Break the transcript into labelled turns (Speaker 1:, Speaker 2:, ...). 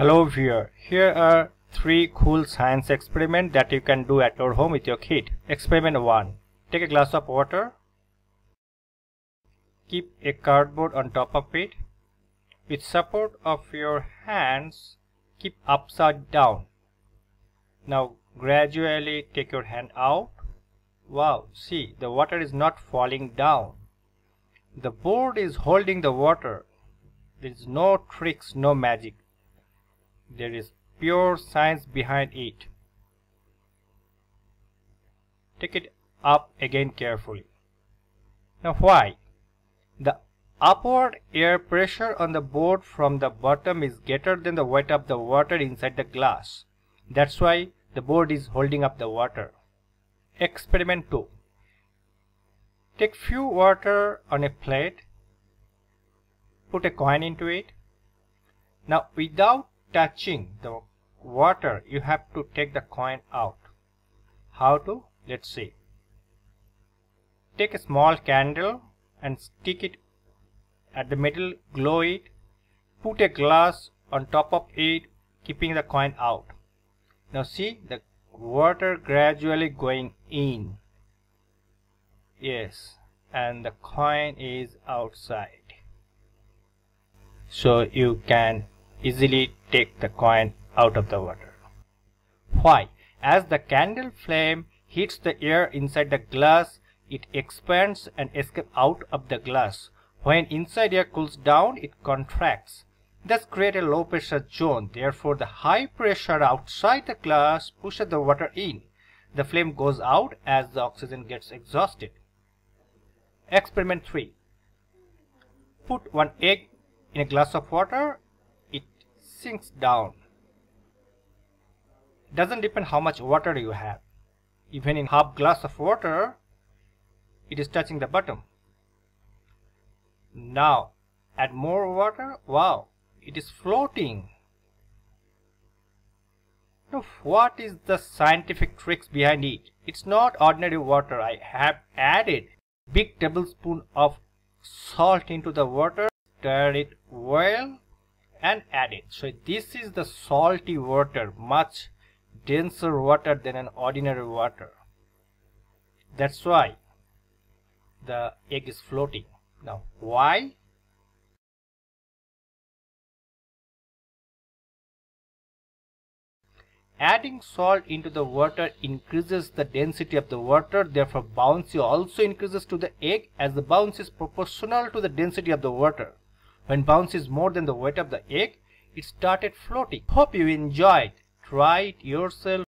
Speaker 1: Hello viewer, here are three cool science experiments that you can do at your home with your kid. Experiment 1. Take a glass of water. Keep a cardboard on top of it. With support of your hands, keep upside down. Now gradually take your hand out. Wow, see, the water is not falling down. The board is holding the water. There is no tricks, no magic. There is pure science behind it. Take it up again carefully. Now why? The upward air pressure on the board from the bottom is greater than the weight of the water inside the glass. That's why the board is holding up the water. Experiment 2. Take few water on a plate. Put a coin into it. Now without touching the water you have to take the coin out. How to? Let's see. Take a small candle and stick it at the middle glow it put a glass on top of it keeping the coin out. Now see the water gradually going in. Yes and the coin is outside. So you can easily take the coin out of the water. Why? As the candle flame hits the air inside the glass, it expands and escapes out of the glass. When inside air cools down, it contracts. Thus create a low pressure zone. Therefore, the high pressure outside the glass pushes the water in. The flame goes out as the oxygen gets exhausted. Experiment 3. Put one egg in a glass of water sinks down. Doesn't depend how much water you have. Even in half glass of water, it is touching the bottom. Now, add more water. Wow, it is floating. Now, what is the scientific tricks behind it? It's not ordinary water. I have added big tablespoon of salt into the water, stir it well and add it. So this is the salty water, much denser water than an ordinary water. That's why the egg is floating. Now why? Adding salt into the water increases the density of the water, therefore buoyancy also increases to the egg as the buoyancy is proportional to the density of the water. When buoyancy is more than the weight of the egg, it started floating. Hope you enjoyed. Try it yourself